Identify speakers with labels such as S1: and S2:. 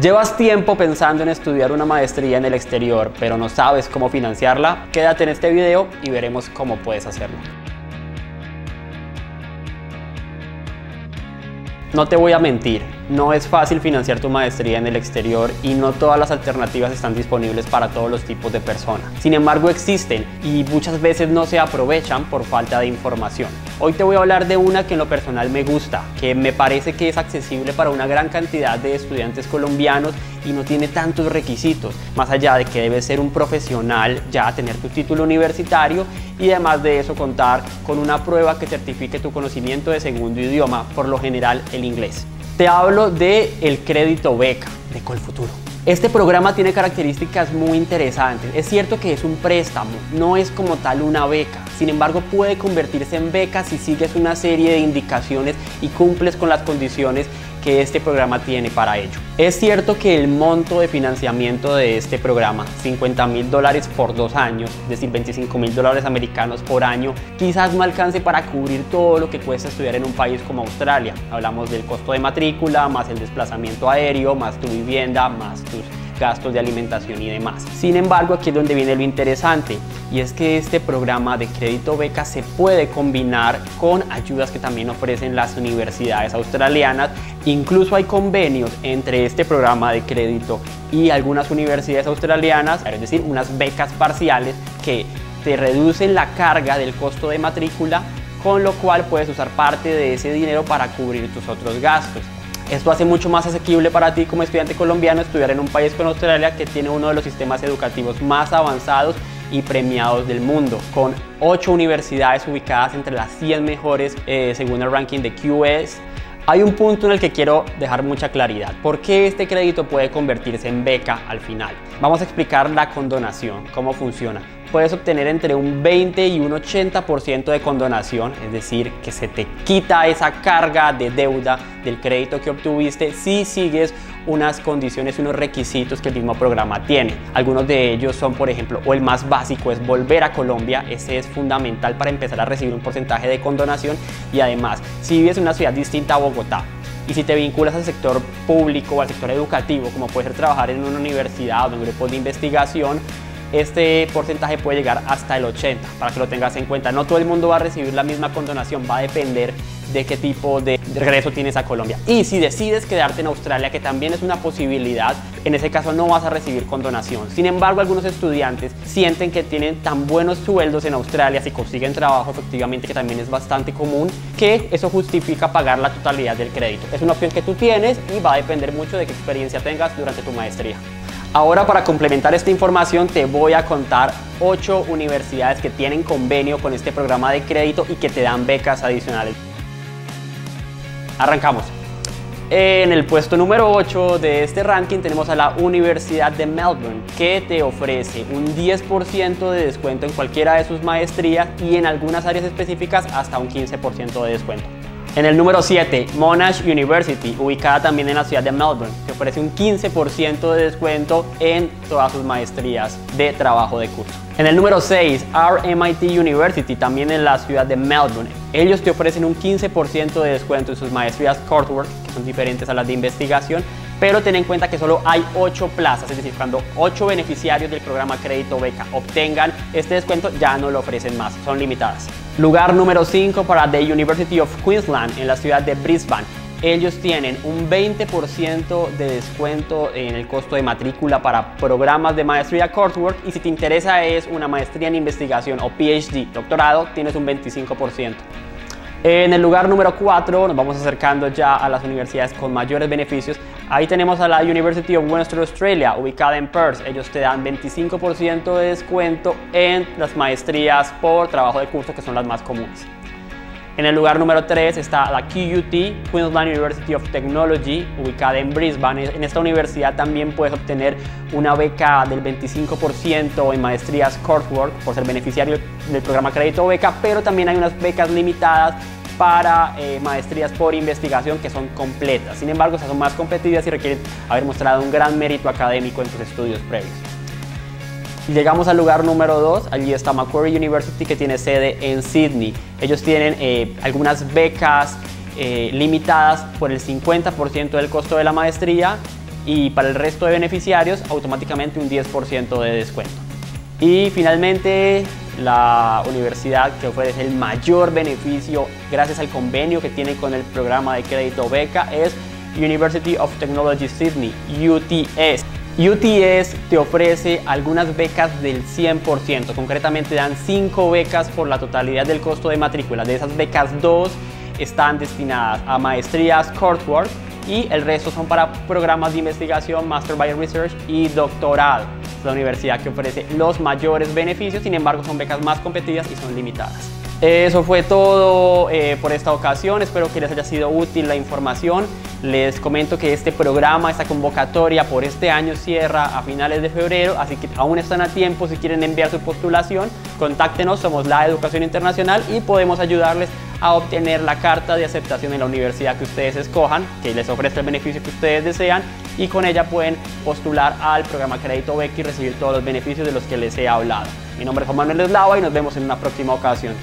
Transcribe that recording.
S1: ¿Llevas tiempo pensando en estudiar una maestría en el exterior, pero no sabes cómo financiarla? Quédate en este video y veremos cómo puedes hacerlo. No te voy a mentir, no es fácil financiar tu maestría en el exterior y no todas las alternativas están disponibles para todos los tipos de personas. Sin embargo existen y muchas veces no se aprovechan por falta de información. Hoy te voy a hablar de una que en lo personal me gusta, que me parece que es accesible para una gran cantidad de estudiantes colombianos y no tiene tantos requisitos, más allá de que debes ser un profesional, ya tener tu título universitario y además de eso contar con una prueba que certifique tu conocimiento de segundo idioma, por lo general el inglés. Te hablo de el crédito beca de Colfuturo. Este programa tiene características muy interesantes. Es cierto que es un préstamo, no es como tal una beca. Sin embargo, puede convertirse en beca si sigues una serie de indicaciones y cumples con las condiciones que este programa tiene para ello. Es cierto que el monto de financiamiento de este programa, 50 mil dólares por dos años, es decir, 25 mil dólares americanos por año, quizás no alcance para cubrir todo lo que cuesta estudiar en un país como Australia. Hablamos del costo de matrícula, más el desplazamiento aéreo, más tu vivienda, más tus gastos de alimentación y demás. Sin embargo, aquí es donde viene lo interesante y es que este programa de crédito beca se puede combinar con ayudas que también ofrecen las universidades australianas. Incluso hay convenios entre este programa de crédito y algunas universidades australianas, es decir, unas becas parciales que te reducen la carga del costo de matrícula, con lo cual puedes usar parte de ese dinero para cubrir tus otros gastos. Esto hace mucho más asequible para ti como estudiante colombiano estudiar en un país como Australia que tiene uno de los sistemas educativos más avanzados y premiados del mundo, con 8 universidades ubicadas entre las 100 mejores eh, según el ranking de QS. Hay un punto en el que quiero dejar mucha claridad. ¿Por qué este crédito puede convertirse en beca al final? Vamos a explicar la condonación, cómo funciona puedes obtener entre un 20 y un 80% de condonación, es decir, que se te quita esa carga de deuda del crédito que obtuviste si sigues unas condiciones, unos requisitos que el mismo programa tiene. Algunos de ellos son, por ejemplo, o el más básico es volver a Colombia, ese es fundamental para empezar a recibir un porcentaje de condonación y además, si vives en una ciudad distinta a Bogotá, y si te vinculas al sector público o al sector educativo, como puede ser trabajar en una universidad o en un grupo de investigación, este porcentaje puede llegar hasta el 80, para que lo tengas en cuenta. No todo el mundo va a recibir la misma condonación, va a depender de qué tipo de regreso tienes a Colombia. Y si decides quedarte en Australia, que también es una posibilidad, en ese caso no vas a recibir condonación. Sin embargo, algunos estudiantes sienten que tienen tan buenos sueldos en Australia si consiguen trabajo efectivamente, que también es bastante común, que eso justifica pagar la totalidad del crédito. Es una opción que tú tienes y va a depender mucho de qué experiencia tengas durante tu maestría. Ahora para complementar esta información te voy a contar 8 universidades que tienen convenio con este programa de crédito y que te dan becas adicionales. Arrancamos. En el puesto número 8 de este ranking tenemos a la Universidad de Melbourne, que te ofrece un 10% de descuento en cualquiera de sus maestrías y en algunas áreas específicas hasta un 15% de descuento. En el número 7, Monash University, ubicada también en la ciudad de Melbourne, ofrece un 15% de descuento en todas sus maestrías de trabajo de curso. En el número 6, RMIT University, también en la ciudad de Melbourne. Ellos te ofrecen un 15% de descuento en sus maestrías coursework, que son diferentes a las de investigación, pero ten en cuenta que solo hay 8 plazas, es decir, cuando 8 beneficiarios del programa Crédito Beca obtengan este descuento, ya no lo ofrecen más, son limitadas. Lugar número 5 para The University of Queensland en la ciudad de Brisbane. Ellos tienen un 20% de descuento en el costo de matrícula para programas de maestría coursework y si te interesa es una maestría en investigación o PhD, doctorado, tienes un 25%. En el lugar número 4 nos vamos acercando ya a las universidades con mayores beneficios. Ahí tenemos a la University of Western Australia, ubicada en Perth. Ellos te dan 25% de descuento en las maestrías por trabajo de curso, que son las más comunes. En el lugar número 3 está la QUT, Queensland University of Technology, ubicada en Brisbane. En esta universidad también puedes obtener una beca del 25% en maestrías coursework por ser beneficiario del programa Crédito Beca, pero también hay unas becas limitadas para eh, maestrías por investigación que son completas. Sin embargo, esas son más competitivas y requieren haber mostrado un gran mérito académico en sus estudios previos. Llegamos al lugar número 2, allí está Macquarie University que tiene sede en Sydney. Ellos tienen eh, algunas becas eh, limitadas por el 50% del costo de la maestría y para el resto de beneficiarios automáticamente un 10% de descuento. Y finalmente la universidad que ofrece el mayor beneficio gracias al convenio que tiene con el programa de crédito beca es University of Technology Sydney, UTS. UTS te ofrece algunas becas del 100%, concretamente dan 5 becas por la totalidad del costo de matrícula. De esas becas, 2 están destinadas a maestrías coursework y el resto son para programas de investigación, Master by Research y doctorado. Es la universidad que ofrece los mayores beneficios, sin embargo son becas más competidas y son limitadas. Eso fue todo eh, por esta ocasión, espero que les haya sido útil la información. Les comento que este programa, esta convocatoria por este año cierra a finales de febrero, así que aún están a tiempo si quieren enviar su postulación, contáctenos, somos la Educación Internacional y podemos ayudarles a obtener la carta de aceptación en la universidad que ustedes escojan, que les ofrezca el beneficio que ustedes desean y con ella pueden postular al programa Crédito Beca y recibir todos los beneficios de los que les he hablado. Mi nombre es Juan Manuel Eslava y nos vemos en una próxima ocasión.